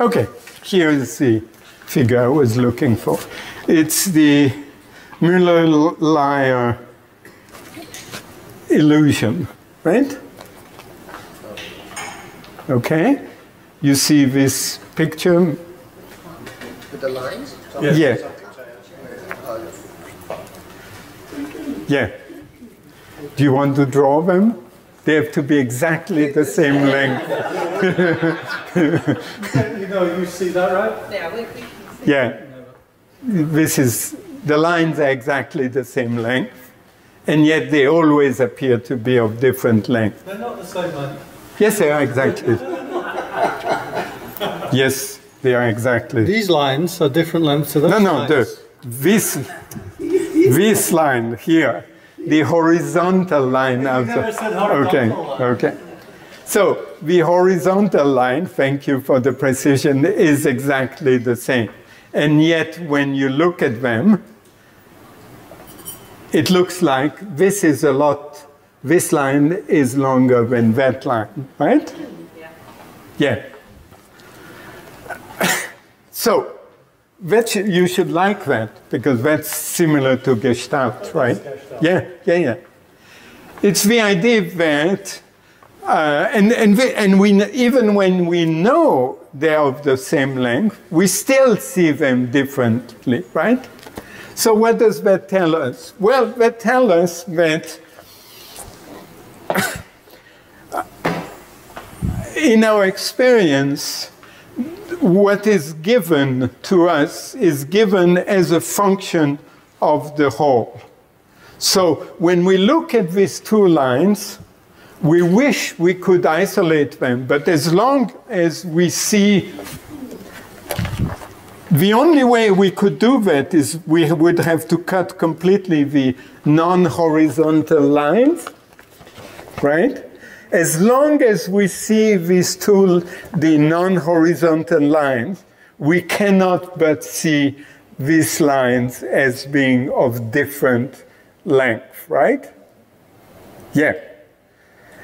Okay, here is the figure I was looking for. It's the Müller-Lyer illusion, right? Okay, you see this picture? With the lines? Yeah. Yeah. Do you want to draw them? They have to be exactly the same length. You know, you see that, right? Yeah, we, we can see. Yeah. This is, the lines are exactly the same length, and yet they always appear to be of different length. They're not the same length. Yes, they are exactly. yes, they are exactly. These lines are different lengths to those No, no, lines. the, this, this line here, the horizontal line of the. never said Okay, line. okay. So the horizontal line, thank you for the precision, is exactly the same. And yet, when you look at them, it looks like this is a lot, this line is longer than that line, right? Yeah. Yeah. so, that sh- you should like that because that's similar to Gestalt, right? Yeah, yeah, yeah. It's the idea that, uh, and, and, we, and we, even when we know they're of the same length, we still see them differently, right? So, what does that tell us? Well, that tells us that in our experience, what is given to us is given as a function of the whole. So when we look at these two lines, we wish we could isolate them, but as long as we see the only way we could do that is we would have to cut completely the non horizontal lines, right? As long as we see these two, the non horizontal lines, we cannot but see these lines as being of different length, right? Yeah.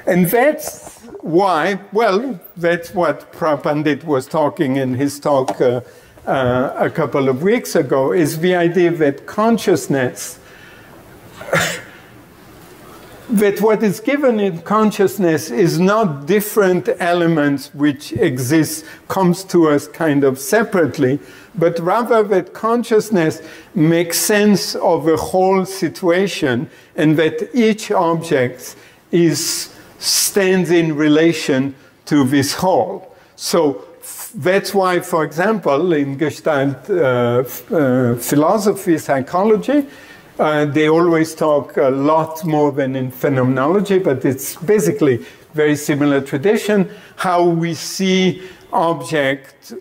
And that's why, well, that's what Phra Pandit was talking in his talk uh, uh, a couple of weeks ago, is the idea that consciousness, that what is given in consciousness is not different elements which exist, comes to us kind of separately, but rather that consciousness makes sense of a whole situation and that each object is stands in relation to this whole. So that's why, for example, in Gestalt uh, uh, philosophy, psychology, uh, they always talk a lot more than in phenomenology, but it's basically very similar tradition, how we see object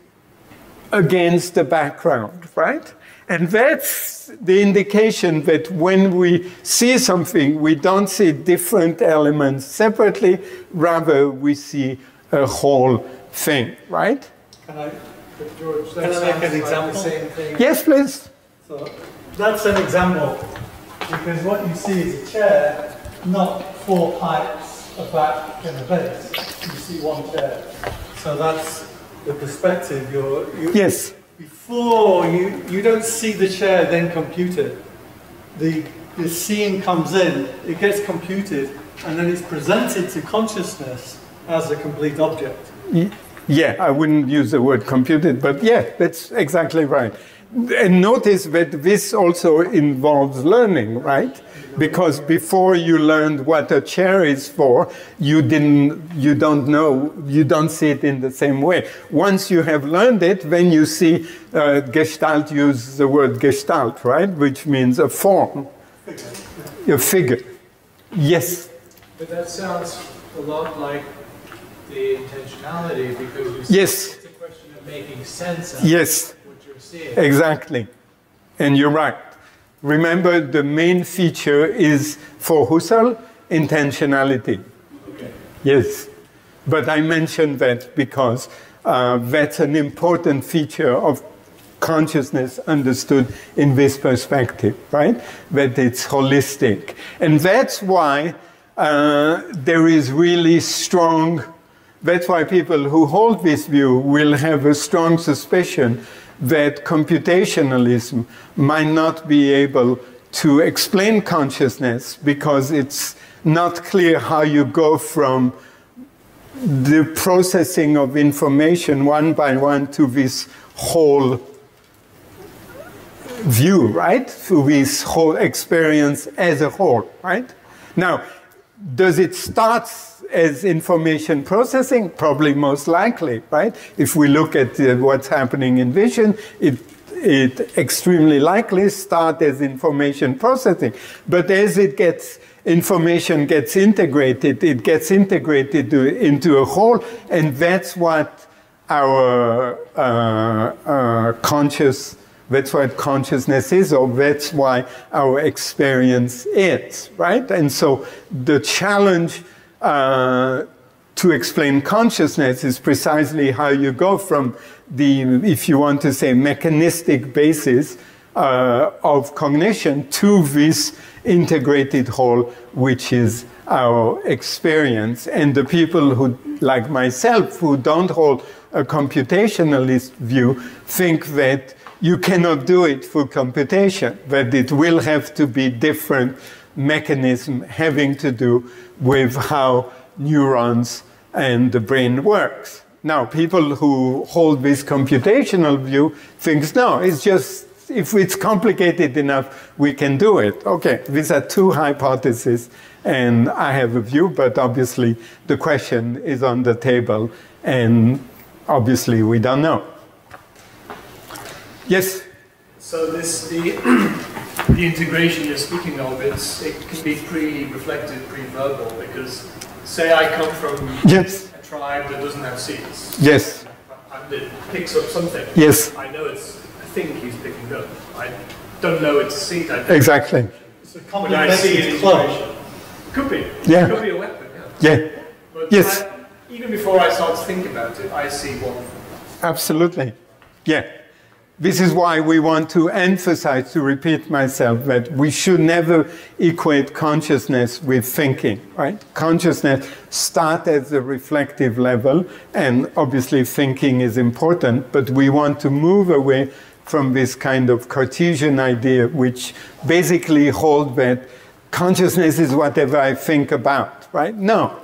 against the background, right? And that's the indication that when we see something, we don't see different elements separately, rather, we see a whole thing, right? Can I, But George, Can I make an sounds like the example? same thing. Yes, please. so that's an example. Because what you see is a chair, not four pipes, a back and a base. You see one chair. So that's the perspective you're, you, Yes. before you, you don't see the chair then computed. The, the seeing comes in, it gets computed, and then it's presented to consciousness as a complete object. Y- Yeah, I wouldn't use the word computed, but yeah, that's exactly right. And notice that this also involves learning, right? Because before you learned what a chair is for, you didn't, you don't know, you don't see it in the same way. Once you have learned it, then you see uh, Gestalt use the word Gestalt, right? Which means a form, a figure. Yes. But that sounds a lot like the intentionality because you Yes. it's a question of making sense of Yes. What you're. Exactly. And you're right. Remember, the main feature is for Husserl intentionality. Okay. Yes. But I mentioned that because uh, that's an important feature of consciousness understood in this perspective, right? That it's holistic. And that's why uh, there is really strong, that's why people who hold this view will have a strong suspicion that computationalism might not be able to explain consciousness because it's not clear how you go from the processing of information one by one to this whole view, right? To this whole experience as a whole, right? Now, does it start as information processing? Probably most likely, right? If we look at uh, what's happening in vision, it it extremely likely start as information processing. But as it gets information gets integrated, it gets integrated to, into a whole, and that's what our uh, uh, conscious, that's what consciousness is, or that's why our experience is, right? And so the challenge uh, to explain consciousness is precisely how you go from the, if you want to say, mechanistic basis uh, of cognition to this integrated whole, which is our experience. And the people who, like myself, who don't hold a computationalist view, think that you cannot do it for computation, that it will have to be different mechanism having to do with how neurons and the brain works. Now, people who hold this computational view thinks, no, it's just if it's complicated enough, we can do it. Okay, these are two hypotheses, and I have a view, but obviously the question is on the table, and obviously we don't know. Yes? So this the the integration you're speaking of, it's it can be pre-reflected, pre-verbal, because say I come from yes. a tribe that doesn't have seats. Yes. And it picks up something. Yes. I know it's a thing he's picking up. I don't know it's a seat. I exactly. It's a But I see complementary an integration. Could be. Yeah. Could be a weapon. Yeah. Yeah. But Yes. I, even before I start to think about it, I see one. Absolutely. Yeah. This is why we want to emphasize, to repeat myself, that we should never equate consciousness with thinking, right? Consciousness start at the reflective level, and obviously thinking is important, but we want to move away from this kind of Cartesian idea, which basically hold that consciousness is whatever I think about, right? No.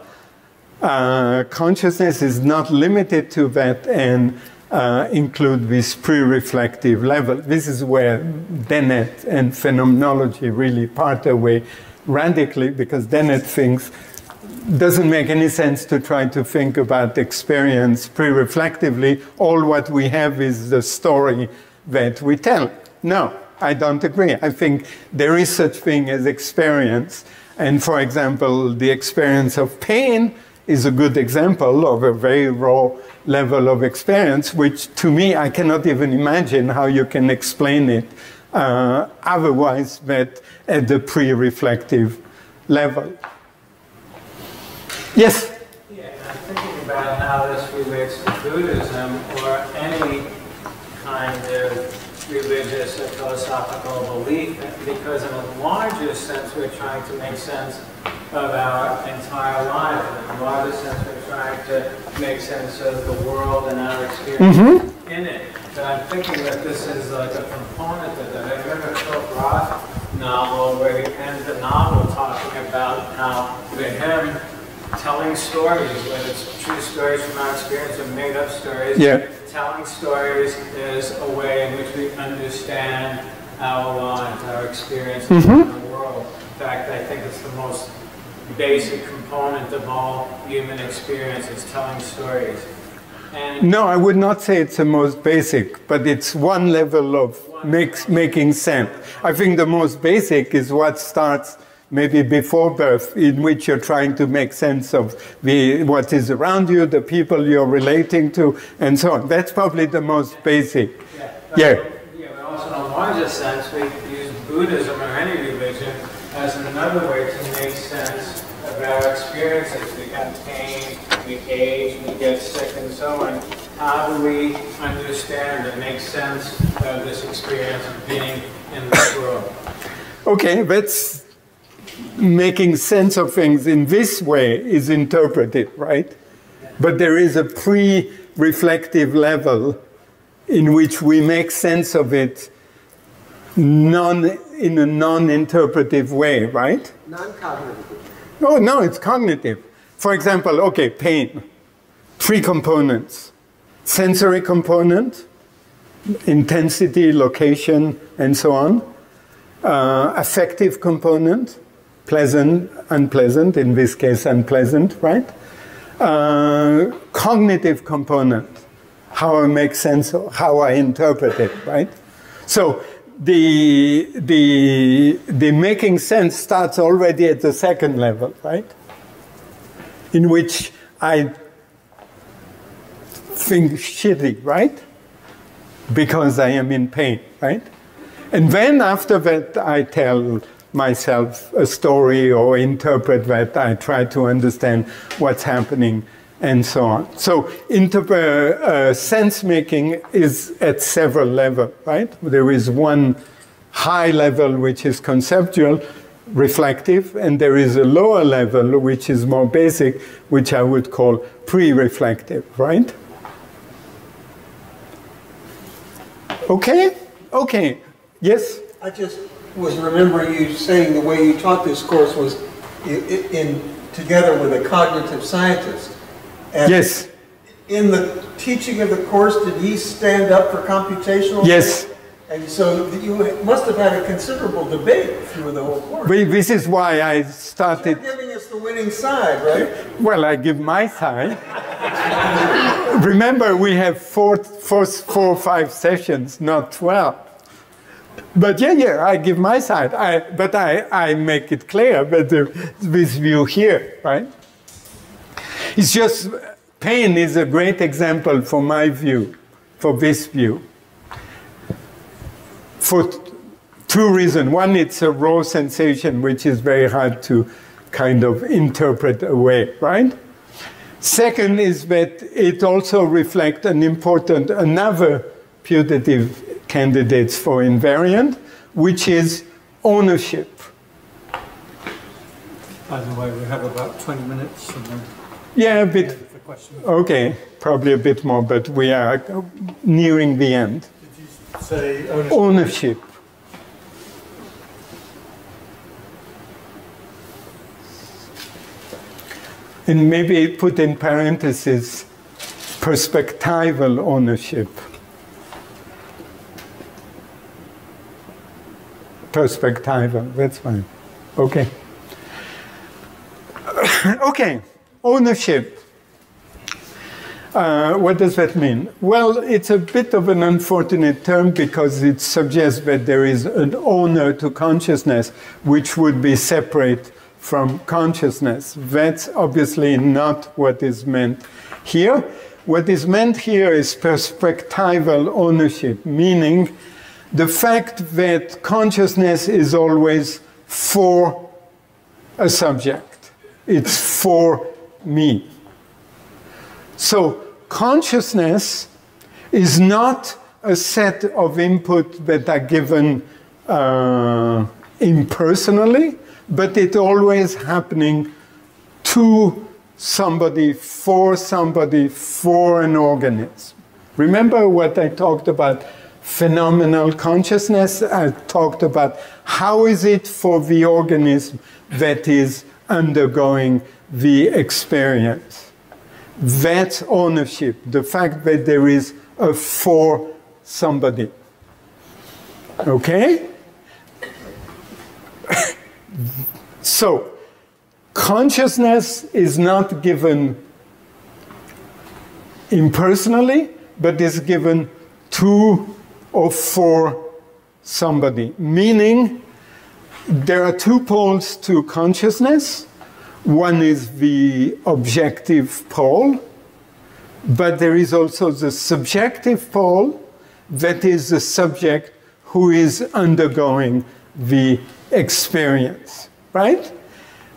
Uh, consciousness is not limited to that and uh, include this pre-reflective level. This is where Dennett and phenomenology really part away radically because Dennett thinks doesn't make any sense to try to think about experience pre-reflectively. All what we have is the story that we tell. No, I don't agree. I think there is such thing as experience. And for example, the experience of pain is a good example of a very raw level of experience, which to me, I cannot even imagine how you can explain it uh, otherwise but at the pre-reflective level. Yes? Yeah, I'm thinking about how this relates to Buddhism or any kind of religious or philosophical belief, because in a larger sense, we're trying to make sense of our entire life. In a larger sense, we're trying to make sense of the world and our experience mm-hmm. in it. But I'm thinking that this is like a component of that. I remember Philip Roth novel where he ends the novel talking about how for him telling stories, whether it's true stories from our experience or made up stories, Yeah. telling stories is a way in which we understand our lives, our experiences mm-hmm. in the world. In fact, I think it's the most basic component of all human experience is telling stories. And No, I would not say it's the most basic, but it's one level of makes, making sense. I think the most basic is what starts maybe before birth, in which you're trying to make sense of the, what is around you, the people you're relating to, and so on. That's probably the most basic. Yeah. Yeah. Yeah, but also in a larger sense, we use Buddhism or any religion as another way to make sense of our experiences. We have pain, we age, we get sick, and so on. How do we understand and make sense of this experience of being in this world? Okay, that's making sense of things in this way is interpreted, right? But there is a pre reflective level in which we make sense of it non, in a non interpretive way, right? Non-cognitive. No, no, it's cognitive. For example, okay, pain. Three components sensory component, intensity, location, and so on. Uh, affective component, pleasant, unpleasant, in this case, unpleasant, right? Uh, cognitive component, how I make sense, how I interpret it, right? So the, the, the making sense starts already at the second level, right? In which I think shitty, right? Because I am in pain, right? And then after that, I tell myself a story or interpret that. I try to understand what's happening and so on. So interpret, uh, sense making is at several levels, right? There is one high level which is conceptual, reflective, and there is a lower level which is more basic, which I would call pre-reflective, right? Okay? Okay. Yes? I just was remembering you saying the way you taught this course was i- i- in, together with a cognitive scientist. And Yes. In the teaching of the course, did he stand up for computational? Yes. And so you must have had a considerable debate through the whole course. We, this is why I started. You're giving us the winning side, right? Well, I give my side. Remember, we have four, four, four or five sessions, not 12. But yeah, yeah, I give my side. I, but I, I make it clear that uh, this view here, right? It's just pain is a great example for my view, for this view. For two reasons. One, it's a raw sensation, which is very hard to kind of interpret away, right? Second is that it also reflects an important, another putative candidates for invariant, which is ownership. By the way, we have about 20 minutes Yeah, a bit, okay, probably a bit more, but we are nearing the end. Did you say ownership? Ownership. And maybe put in parentheses perspectival ownership. Perspectival, that's fine. Okay. okay, ownership. Uh, what does that mean? Well, it's a bit of an unfortunate term because it suggests that there is an owner to consciousness which would be separate from consciousness. That's obviously not what is meant here. What is meant here is perspectival ownership, meaning the fact that consciousness is always for a subject, it's for me. So, consciousness is not a set of input that are given uh, impersonally, but it's always happening to somebody, for somebody, for an organism. Remember what I talked about phenomenal consciousness? I talked about how is it for the organism that is undergoing the experience. That's ownership, the fact that there is a for somebody. Okay? so, consciousness is not given impersonally, but is given to or for somebody. Meaning, there are two poles to consciousness. One is the objective pole, but there is also the subjective pole, that is the subject who is undergoing the experience, right?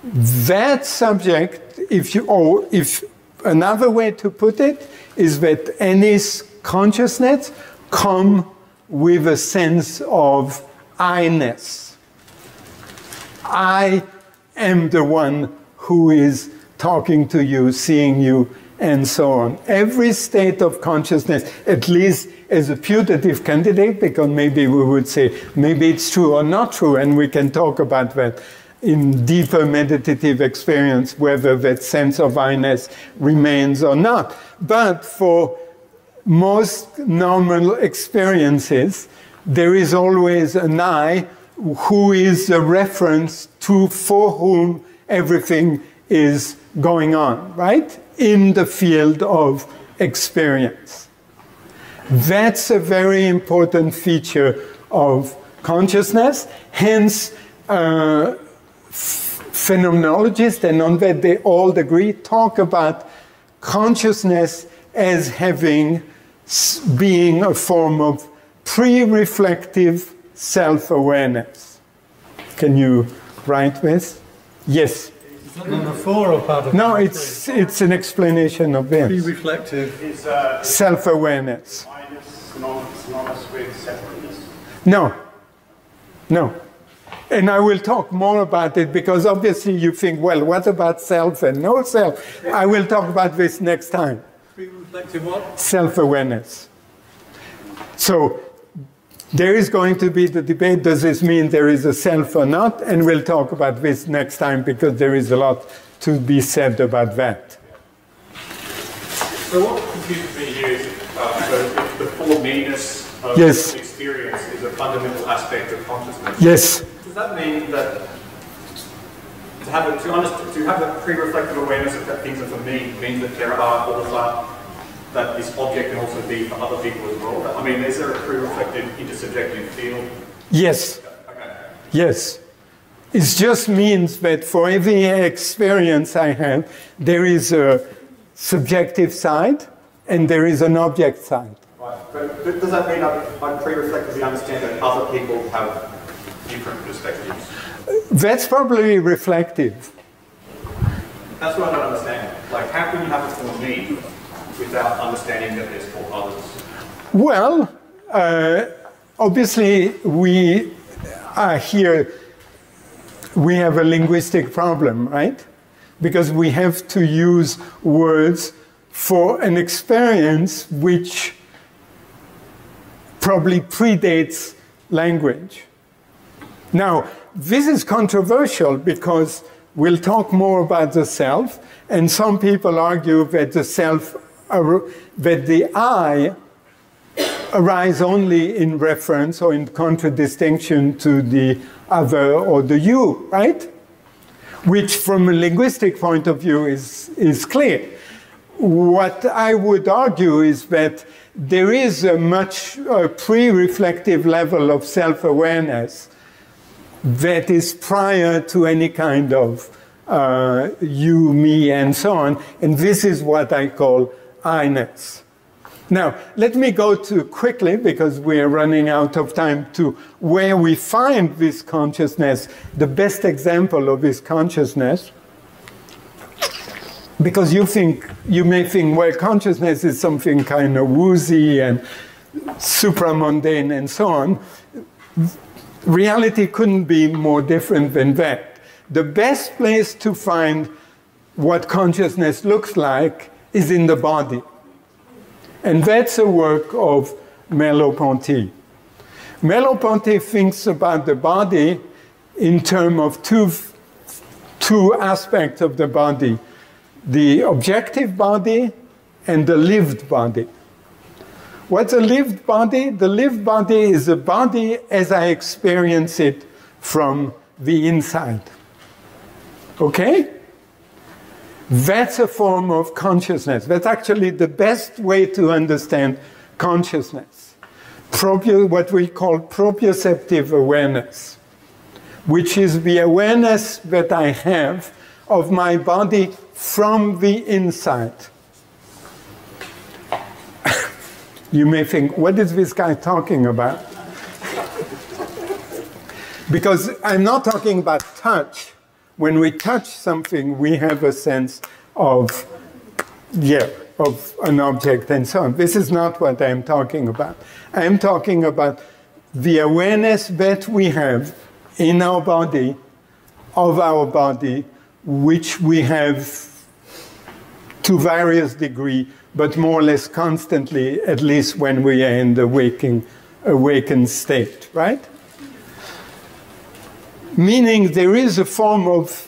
That subject, if you, or if another way to put it, is that any consciousness come with a sense of I-ness. I am the one who is talking to you, seeing you, and so on. Every state of consciousness, at least as a putative candidate, because maybe we would say maybe it's true or not true, and we can talk about that in deeper meditative experience, whether that sense of I-ness remains or not. But for most normal experiences, there is always an I who is a reference to for whom everything is going on, right? In the field of experience. That's a very important feature of consciousness. Hence, uh, phenomenologists, and on that they all agree, talk about consciousness as having being a form of pre-reflective self-awareness. Can you write this? Yes. Is that number four or part of No, number it's it's an explanation of three? this. reflective. Uh, Self-awareness. minus synonymous, synonymous with separateness? No. No. And I will talk more about it because obviously you think, well, what about self and no self? I will talk about this next time. Three reflective what? Self awareness. So there is going to be the debate does this mean there is a self or not? And we'll talk about this next time because there is a lot to be said about that. So what confuses me here is uh, the, the for-me-ness of Yes. experience is a fundamental aspect of consciousness. Yes. Does that mean that to have a, to, understand, to have a pre-reflective awareness of that things are for me means that there are all that that this object can also be for other people as well? I mean, is there a pre-reflective intersubjective field? Yes. Okay. Yes. It just means that for every experience I have, there is a subjective side and there is an object side. Right. But, does that mean I, I pre-reflectively understand that other people have different perspectives? That's probably reflective. That's what I don't understand. Like, how can you have it for me without understanding that there's for others? Well, uh, obviously, we are here, we have a linguistic problem, right? Because we have to use words for an experience which probably predates language. Now, this is controversial because we'll talk more about the self, and some people argue that the self, that the I arise only in reference or in contradistinction to the other or the you, right? Which, from a linguistic point of view, is, is clear. What I would argue is that there is a much pre reflective level of self awareness that is prior to any kind of uh, you, me, and so on. And this is what I call I-ness. Now, let me go to quickly, because we are running out of time, to where we find this consciousness, the best example of this consciousness. Because you think, you may think, well, consciousness is something kind of woozy and supramundane and so on reality couldn't be more different than that. The best place to find what consciousness looks like is in the body. And that's a work of Merleau-Ponty. Merleau-Ponty thinks about the body in terms of two, two aspects of the body, the objective body and the lived body. What's a lived body? The lived body is a body as I experience it from the inside. Okay? That's a form of consciousness. That's actually the best way to understand consciousness. Proprio, what we call proprioceptive awareness, which is the awareness that I have of my body from the inside. you may think, what is this guy talking about? because I'm not talking about touch. When we touch something, we have a sense of, yeah, of an object and so on. This is not what I'm talking about. I'm talking about the awareness that we have in our body of our body, which we have to various degree, but more or less constantly, at least when we are in the waking, awakened state, right? Meaning there is a form of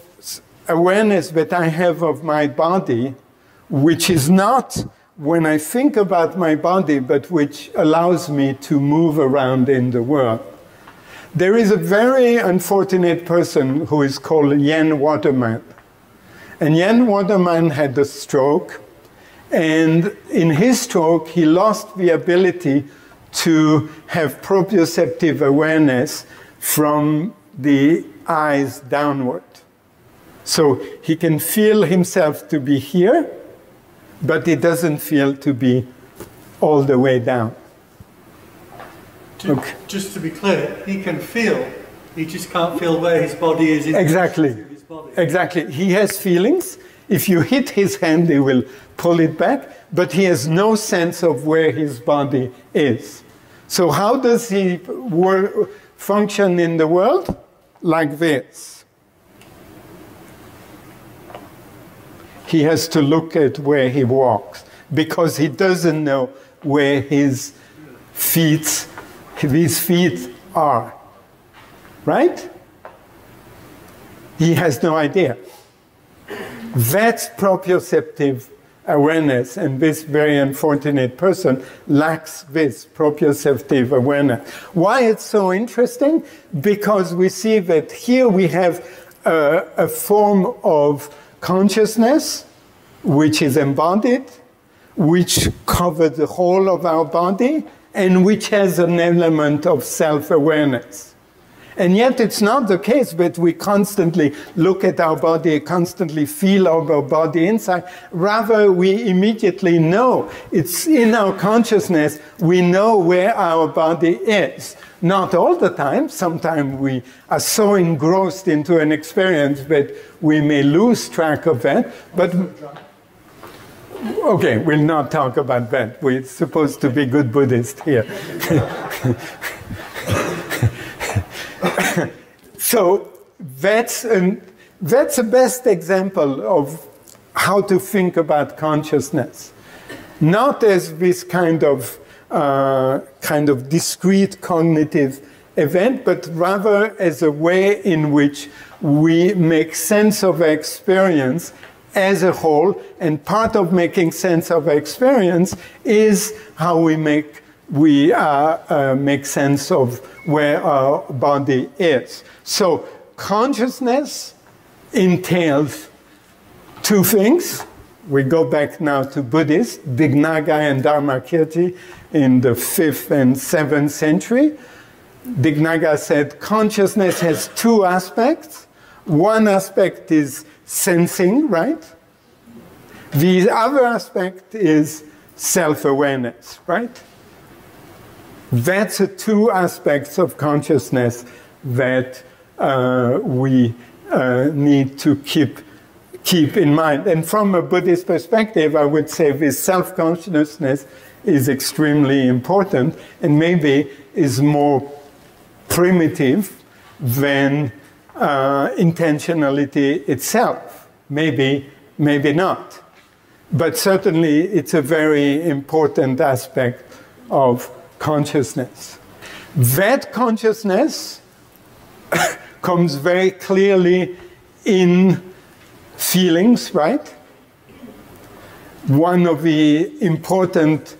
awareness that I have of my body, which is not when I think about my body, but which allows me to move around in the world. There is a very unfortunate person who is called Ian Waterman. And Ian Waterman had a stroke, and in his stroke, he lost the ability to have proprioceptive awareness from the eyes downward. So he can feel himself to be here, but he doesn't feel to be all the way down. To- Okay. Just to be clear, he can feel, he just can't feel where his body is. in Exactly. body. Exactly. He has feelings. If you hit his hand, he will pull it back, but he has no sense of where his body is. So, how does he function in the world? Like this. He has to look at where he walks because he doesn't know where his feet, his feet are. Right? He has no idea. That's proprioceptive awareness, and this very unfortunate person lacks this proprioceptive awareness. Why it's so interesting? Because we see that here we have a, a form of consciousness which is embodied, which covers the whole of our body, and which has an element of self awareness. And yet it's not the case that we constantly look at our body, constantly feel our body inside. Rather, we immediately know. It's in our consciousness, we know where our body is. Not all the time. Sometimes we are so engrossed into an experience that we may lose track of that. But okay, we'll not talk about that. We're supposed to be good Buddhists here. so that's an, that's the best example of how to think about consciousness, not as this kind of uh, kind of discrete cognitive event, but rather as a way in which we make sense of experience as a whole, and part of making sense of experience is how we make we uh, uh, make sense of where our body is. So consciousness entails two things. We go back now to Buddhists, Dignaga and Dharmakirti in the 5th and 7th century. Dignaga said consciousness has two aspects. One aspect is sensing, right? The other aspect is self awareness, right? That's the two aspects of consciousness that uh, we uh, need to keep, keep in mind. And from a Buddhist perspective, I would say this self consciousness is extremely important and maybe is more primitive than uh, intentionality itself. Maybe, maybe not. But certainly, it's a very important aspect of consciousness. That consciousness comes very clearly in feelings, right? One of the important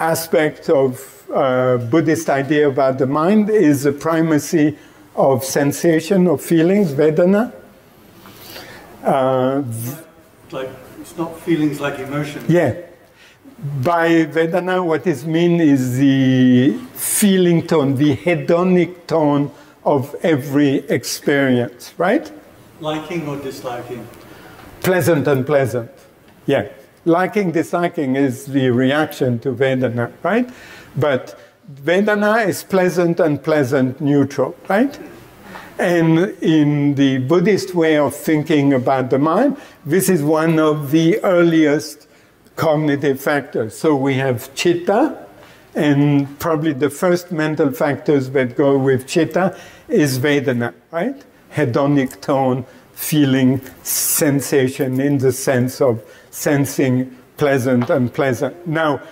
aspects of uh, Buddhist idea about the mind is the primacy of sensation, of feelings, Vedana. Uh, Like, it's not feelings like emotion. yeah. By Vedana, what is mean is the feeling tone, the hedonic tone of every experience, right? Liking or disliking. Pleasant and pleasant. Yeah. Liking, disliking is the reaction to Vedana, right? But Vedana is pleasant and pleasant neutral, right? And in the Buddhist way of thinking about the mind, this is one of the earliest cognitive factors. So we have chitta, and probably the first mental factors that go with chitta is Vedana, right? hedonic tone, feeling, sensation in the sense of sensing pleasant, and unpleasant. Now,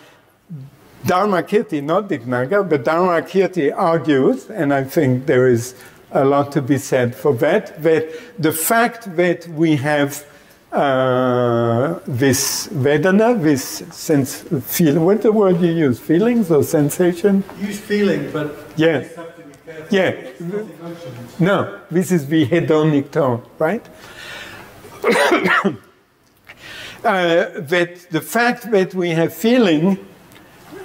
Dharmakirti, not Dignaga, but Dharmakirti argues, and I think there is a lot to be said for that, that the fact that we have uh, this Vedana, this sense, feel, what's the word you use, feelings or sensation? Use feeling, but Yeah. you have to be careful. Yeah. It's not emotions. No, this is the hedonic tone, right? uh, that the fact that we have feeling,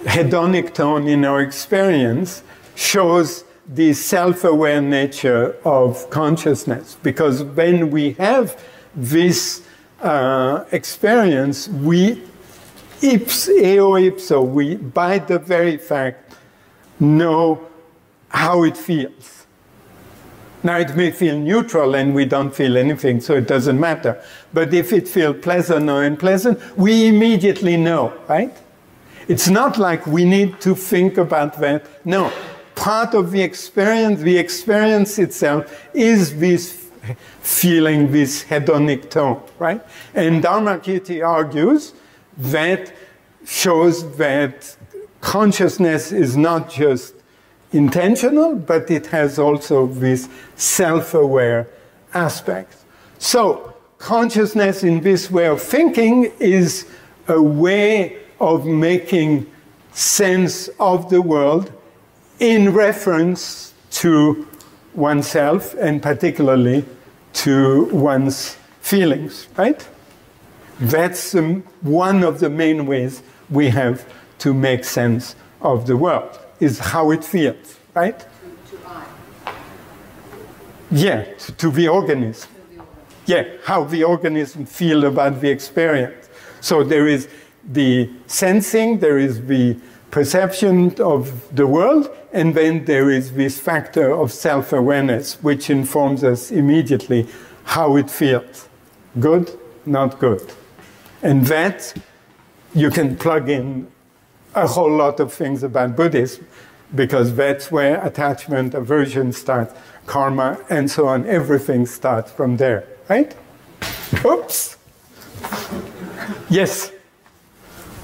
hedonic tone in our experience, shows the self aware nature of consciousness. Because when we have this uh, experience, we ips, eo ipso, we by the very fact know how it feels. Now it may feel neutral and we don't feel anything, so it doesn't matter. But if it feels pleasant or unpleasant, we immediately know, right? It's not like we need to think about that. No. Part of the experience, the experience itself is this feeling, this hedonic tone, right? And Dharmakirti argues that shows that consciousness is not just intentional, but it has also this self aware aspect. So, consciousness in this way of thinking is a way of making sense of the world in reference to oneself and particularly to one's feelings, right? That's um, one of the main ways we have to make sense of the world, is how it feels, right? Yeah, to, to the organism. Yeah, how the organism feel about the experience. So there is the sensing, there is the perception of the world, and then there is this factor of self-awareness, which informs us immediately how it feels. Good, not good. And that you can plug in a whole lot of things about Buddhism, because that's where attachment, aversion starts, karma, and so on. Everything starts from there, right? Oops. Yes.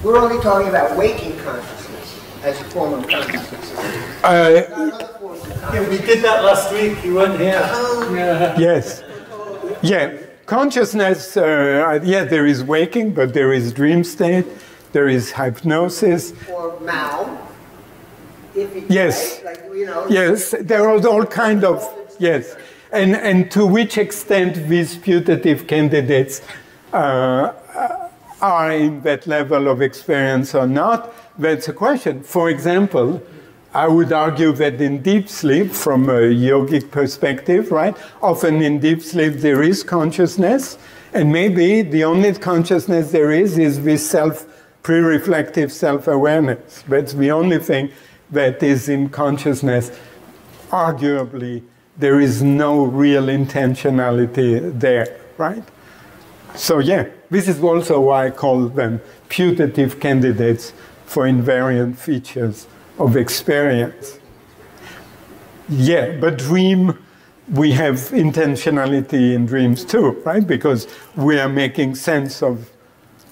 We're only talking about waking consciousness as a form of consciousness. Uh, Not other forms of Yeah, we did that last week. You weren't here. Yeah. yes. Yeah. Consciousness, uh, yeah, there is waking, but there is dream state, there is hypnosis. Or Mao. If it, Yes. right? Like, you know. Yes, there are all kind of, yes. And, and to which extent these putative candidates uh, are in that level of experience or not, that's a question. For example, I would argue that in deep sleep, from a yogic perspective, right, often in deep sleep there is consciousness, and maybe the only consciousness there is is this self, pre reflective self awareness. That's the only thing that is in consciousness. Arguably, there is no real intentionality there, right? So, yeah, this is also why I call them putative candidates for invariant features of experience. Yeah, but dream, we have intentionality in dreams too, right? Because we are making sense of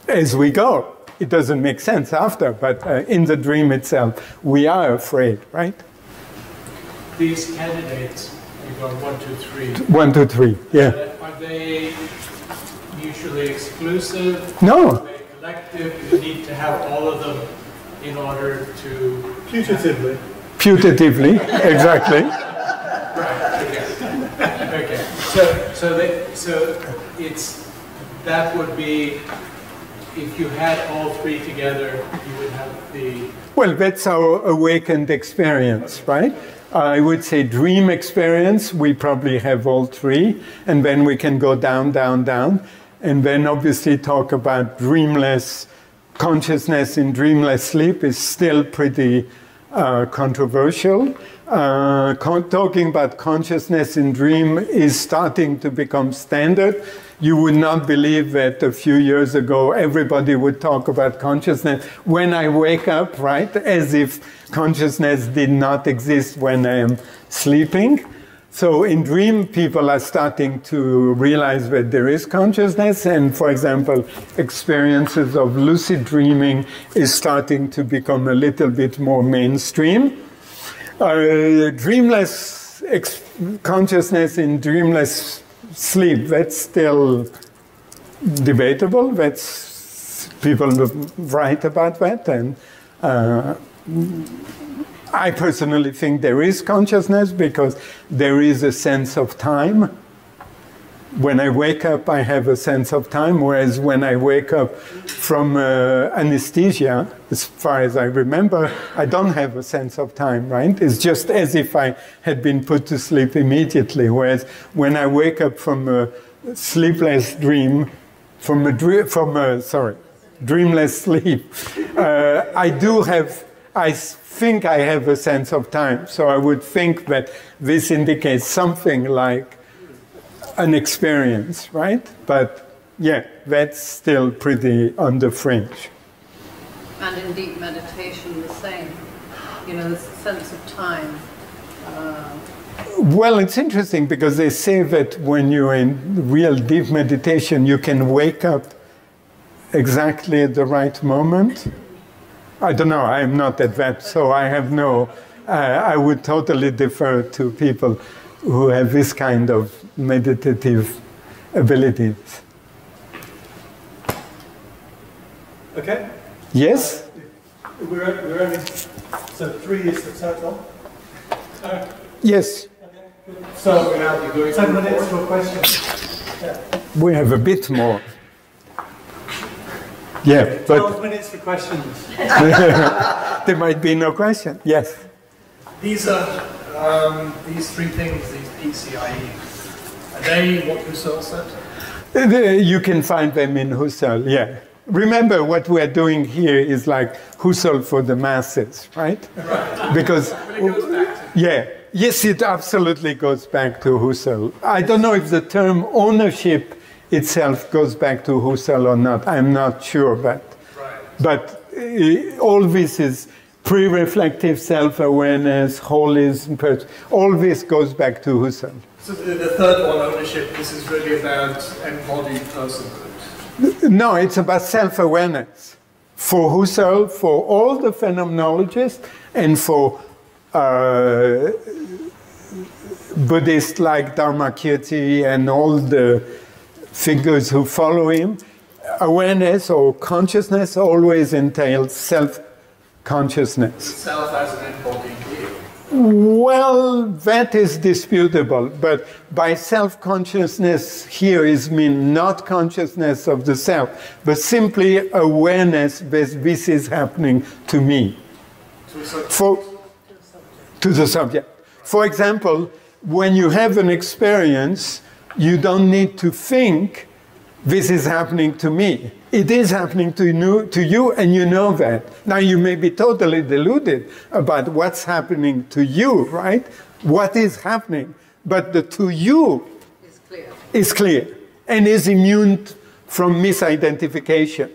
as we go. It doesn't make sense after, but uh, in the dream itself, we are afraid, right? These candidates, you go one, two, three. One, two, three, yeah. Are they mutually exclusive? No. Collective? You need to have all of them in order to. Putatively. Putatively, exactly. Right. Okay. okay. So, so they, so it's that would be if you had all three together, you would have the. Well, that's our awakened experience, right? Uh, I would say dream experience, we probably have all three, and then we can go down, down, down, and then obviously talk about dreamless consciousness in dreamless sleep is still pretty uh, controversial. Uh, con- talking about consciousness in dream is starting to become standard. You would not believe that a few years ago everybody would talk about consciousness when I wake up, right? As if consciousness did not exist when I am sleeping. So in dream, people are starting to realize that there is consciousness, and for example, experiences of lucid dreaming is starting to become a little bit more mainstream. Uh, dreamless consciousness in dreamless sleep, that's still debatable. That's people write about that, and uh, I personally think there is consciousness because there is a sense of time. When I wake up, I have a sense of time, whereas when I wake up from uh, anesthesia, as far as I remember, I don't have a sense of time, right? It's just as if I had been put to sleep immediately. Whereas when I wake up from a sleepless dream, from a, from a sorry, dreamless sleep, uh, I do have, I think I have a sense of time. So I would think that this indicates something like an experience, right? But yeah, that's still pretty on the fringe. And in deep meditation, the same. You know, the sense of time. Uh, well, it's interesting because they say that when you're in real deep meditation, you can wake up exactly at the right moment. I don't know, I'm not at that, so I have no, uh, I would totally defer to people who have this kind of meditative abilities. Okay? Yes? We're, we're only, so three is the total. Uh, Yes, so, we now have 10 minutes for questions. we have a bit more. Yeah, but 12 minutes for questions. there might be no question. Yes. These are um, these three things, these PCIe. Are they what Husserl said? Uh, You can find them in Husserl, yeah. Remember, what we're doing here is like Husserl for the masses, right? Because, yeah, yes, it absolutely goes back to Husserl. I don't know if the term ownership itself goes back to Husserl or not. I'm not sure, but, but uh, all this is pre-reflective self-awareness, holism, all this goes back to Husserl. So the, the third one, ownership, this is really about embodied personhood. No, it's about self awareness. For Husserl, for all the phenomenologists, and for uh, Buddhists like Dharmakirti and all the figures who follow him, awareness or consciousness always entails self consciousness. Self as an embodied being. Well, that is disputable, but by self consciousness here is mean not consciousness of the self, but simply awareness that this is happening to me. To For, to the subject. For example, when you have an experience, you don't need to think, this is happening to me. It is happening to you, to you, and you know that. Now, you may be totally deluded about what's happening to you, right? What is happening. But the to you is clear. is clear and is immune from misidentification.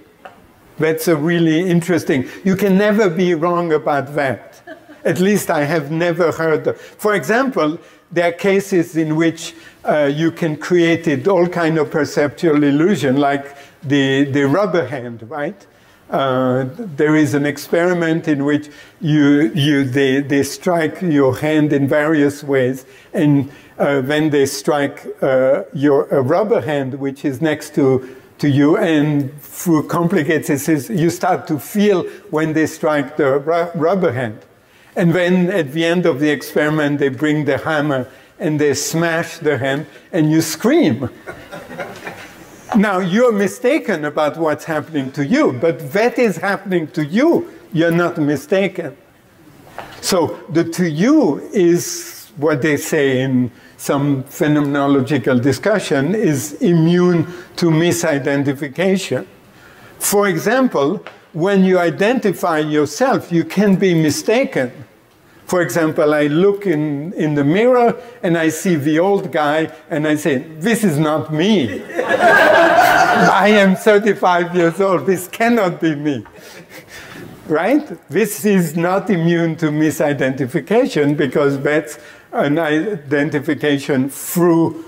That's a really interesting. You can never be wrong about that. At least I have never heard. Of. For example, there are cases in which uh, you can create it, all kind of perceptual illusion, like the, the rubber hand, right? Uh, there is an experiment in which you, you, they, they strike your hand in various ways, and uh, then they strike uh, your a rubber hand, which is next to, to you, and through complicated you start to feel when they strike the ru- rubber hand. And then at the end of the experiment, they bring the hammer and they smash the hand, and you scream. now, you're mistaken about what's happening to you, but that is happening to you. You're not mistaken. So, the to you is what they say in some phenomenological discussion is immune to misidentification. For example, when you identify yourself, you can be mistaken. For example, I look in, in the mirror and I see the old guy and I say, This is not me. I am 35 years old. This cannot be me. Right? This is not immune to misidentification because that's an identification through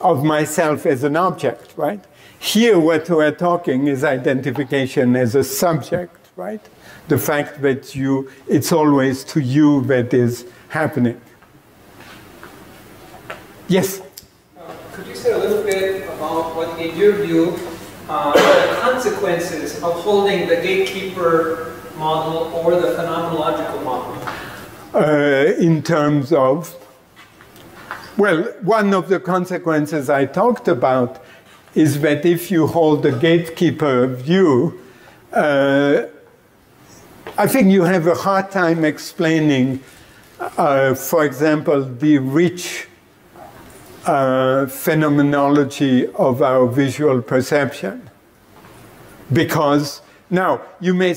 of myself as an object, right? Here, what we're talking is identification as a subject, right? The fact that you, it's always to you that is happening. Yes? Uh, could you say a little bit about what, in your view, uh, the consequences of holding the gatekeeper model or the phenomenological model? Uh, in terms of, well, one of the consequences I talked about is that if you hold the gatekeeper view, uh, I think you have a hard time explaining, uh, for example, the rich uh, phenomenology of our visual perception. Because now you may,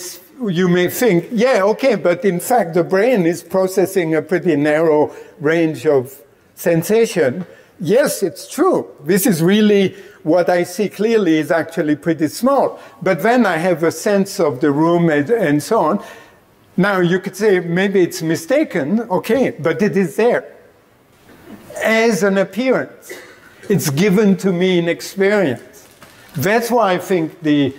you may think, yeah, okay, but in fact the brain is processing a pretty narrow range of sensation. Yes, it's true. This is really what I see clearly is actually pretty small. But then I have a sense of the room and, and so on. Now you could say maybe it's mistaken, okay, but it is there as an appearance. It's given to me in experience. That's why I think the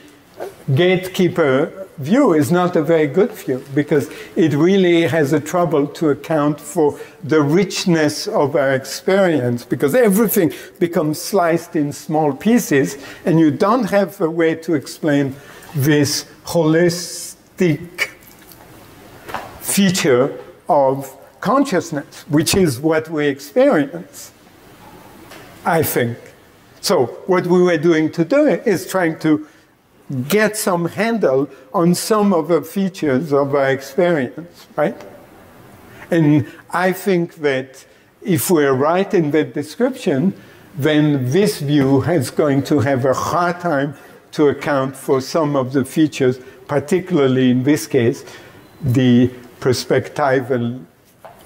gatekeeper view is not a very good view because it really has a trouble to account for the richness of our experience because everything becomes sliced in small pieces and you don't have a way to explain this holistic feature of consciousness, which is what we experience, I think. So what we were doing today is trying to get some handle on some of the features of our experience, right? And I think that if we're right in that description, then this view is going to have a hard time to account for some of the features, particularly in this case, the perspectival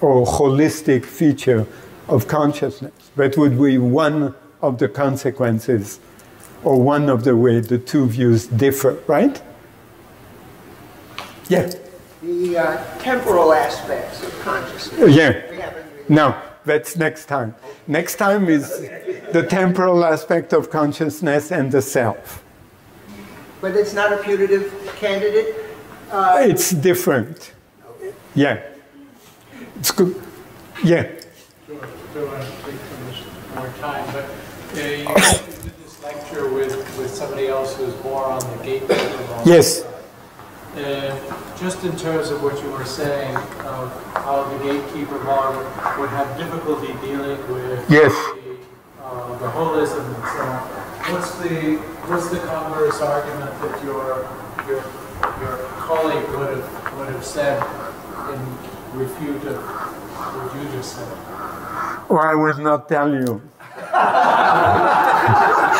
or holistic feature of consciousness. That would be one of the consequences or one of the way the two views differ, right? Yeah. The uh, temporal aspects of consciousness. Yeah. No, that's next time. Next time is the temporal aspect of consciousness and the self. But it's not a putative candidate? Uh, it's different. Yeah. It's good. Yeah. Sure. Don't want to take too much more time, but uh, you did this lecture with, with somebody else who's more on the gatekeeper model. Yes. Uh, just in terms of what you were saying, of how the gatekeeper model would have difficulty dealing with yes. the, uh, the holism and so on. What's the what's the converse argument that your your your colleague would have would have said in refute of what you just said? Well, I will not tell you.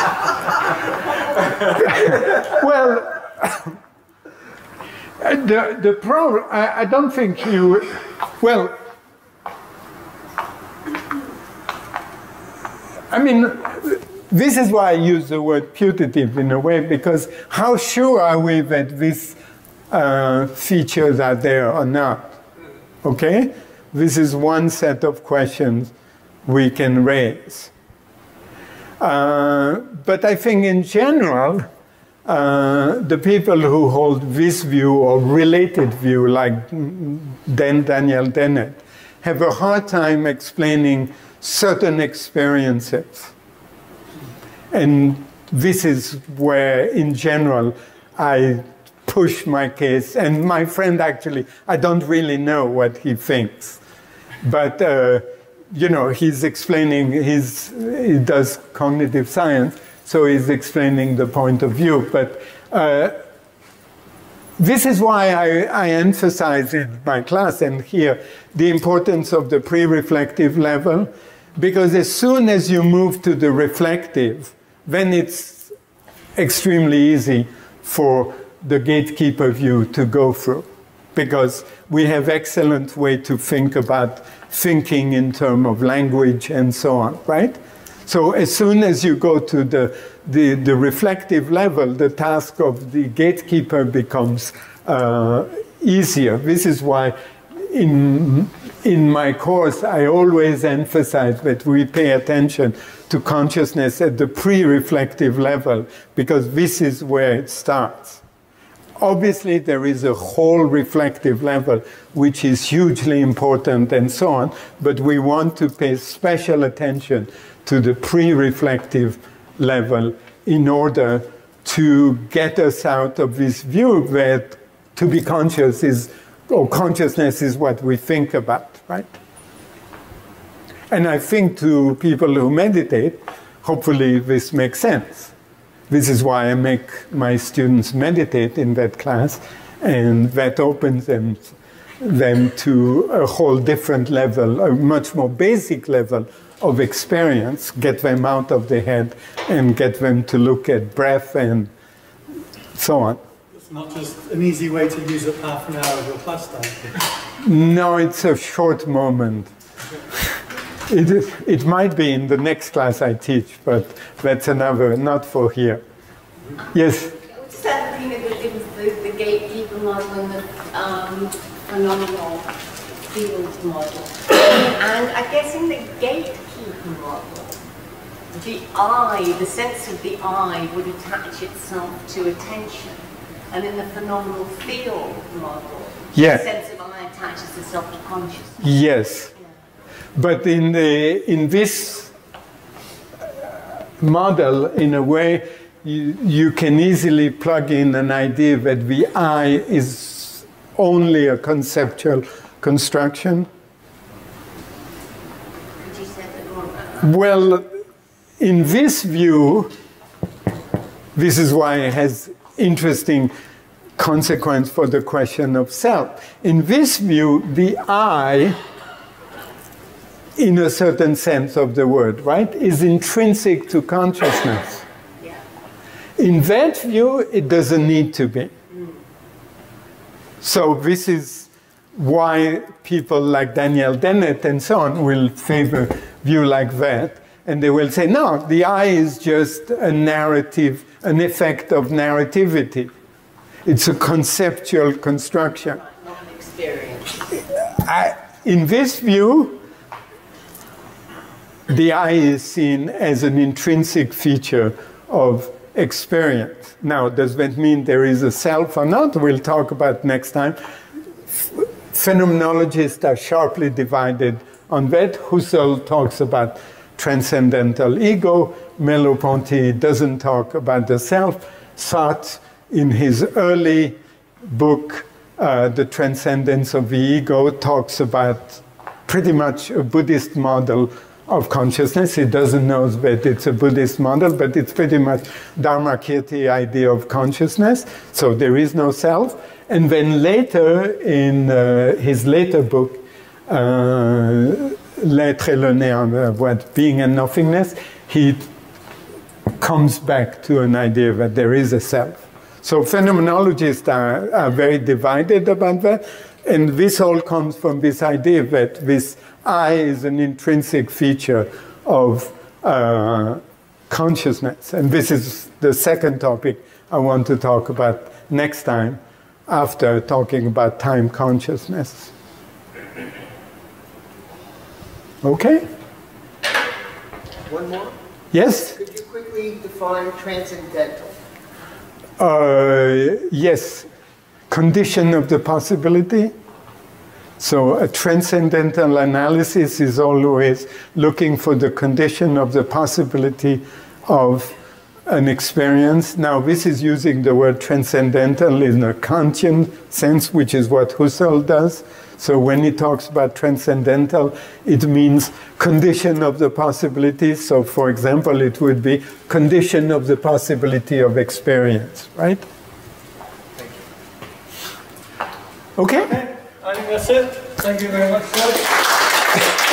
well, the, the problem, I, I don't think you, well, I mean, this is why I use the word putative in a way, because how sure are we that these uh, features are there or not? Okay? This is one set of questions we can raise. Uh, but I think in general, uh, the people who hold this view or related view, like Dan Daniel Dennett, have a hard time explaining certain experiences. And this is where, in general, I push my case. And my friend actually, I don't really know what he thinks. But, uh, you know, he's explaining, he's, he does cognitive science, so he's explaining the point of view. But uh, this is why I, I, emphasize in my class and here the importance of the pre reflective level, because as soon as you move to the reflective, then it's extremely easy for the gatekeeper view to go through because we have excellent way to think about thinking in terms of language and so on, right? So as soon as you go to the, the, the reflective level, the task of the gatekeeper becomes uh, easier. This is why in in my course, I always emphasize that we pay attention to consciousness at the pre reflective level because this is where it starts. Obviously, there is a whole reflective level which is hugely important and so on, but we want to pay special attention to the pre reflective level in order to get us out of this view that to be conscious is, or consciousness is what we think about right? And I think to people who meditate, hopefully this makes sense. This is why I make my students meditate in that class, and that opens them, them to a whole different level, a much more basic level of experience, get them out of the head and get them to look at breath and so on. It's not just an easy way to use up half an hour of your class time. No, it's a short moment. It, is, it might be in the next class I teach, but that's another, not for here. Yes? Just looking at the, the, the gatekeeper model and the um, phenomenal field model. and I guess in the gatekeeper model, the I, the sense of the I, would attach itself to attention. And in the phenomenal field model, the sense of I attaches itself to consciousness. Yes. But in, the, in this model, in a way, you, you can easily plug in an idea that the I is only a conceptual construction. Well, in this view, this is why it has interesting consequence for the question of self. In this view, the I, in a certain sense of the word, right, is intrinsic to consciousness. In that view, it doesn't need to be. So this is why people like Daniel Dennett and so on will favor view like that. And they will say, no, the I is just a narrative, an effect of narrativity. It's a conceptual construction. Not an experience. I, in this view, the I is seen as an intrinsic feature of experience. Now, does that mean there is a self or not? We'll talk about next time. Phenomenologists are sharply divided on that. Husserl talks about transcendental ego. Merleau-Ponty doesn't talk about the self. Sartre in his early book, uh, The Transcendence of the Ego, talks about pretty much a Buddhist model of consciousness. He doesn't know that it's a Buddhist model, but it's pretty much Dharmakirti idea of consciousness. So there is no self. And then later, in uh, his later book, uh, L'être et le néant, what being and nothingness, he comes back to an idea that there is a self. So phenomenologists are, are very divided about that. And this all comes from this idea that this I is an intrinsic feature of uh, consciousness. And this is the second topic I want to talk about next time after talking about time consciousness. Okay? One more? Yes? Could you quickly define transcendental? Uh, yes, condition of the possibility. So a transcendental analysis is always looking for the condition of the possibility of an experience. Now, this is using the word transcendental in a Kantian sense, which is what Husserl does. So when he talks about transcendental, it means condition of the possibility. So for example, it would be condition of the possibility of experience, right? Okay? okay. I think that's it. Thank you very much.